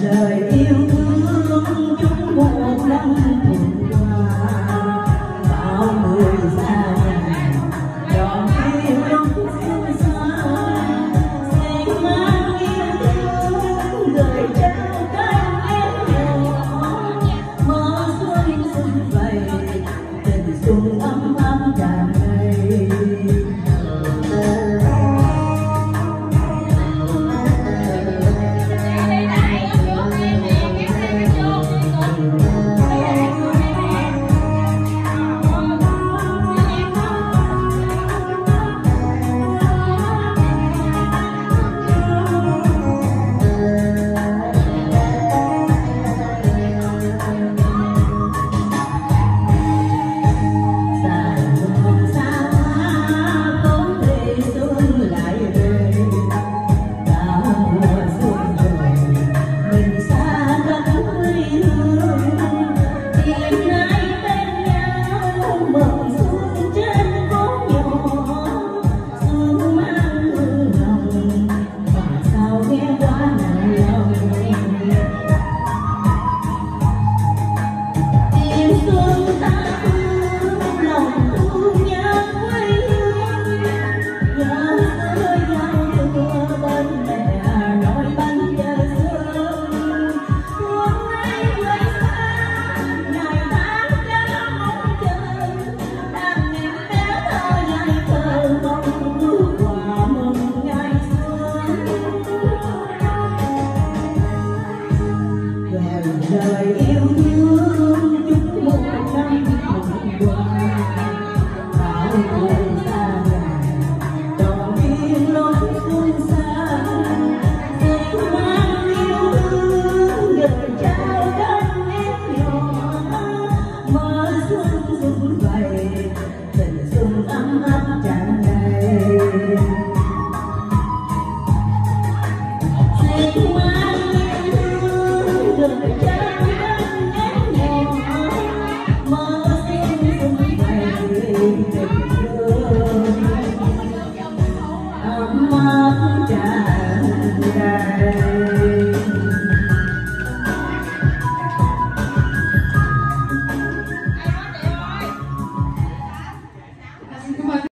Yeah.